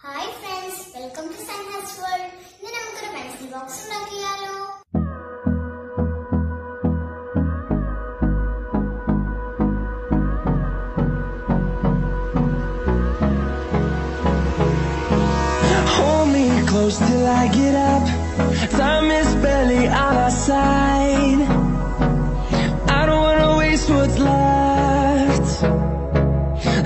Hi friends welcome to സൺഹാസ് world ഇന്ന് നമുക്കൊരു പെൻസിൽ ബോക്സ് ഉണ്ടാക്കിയാലോ Hold me close till I get up. Time is barely on our side.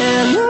and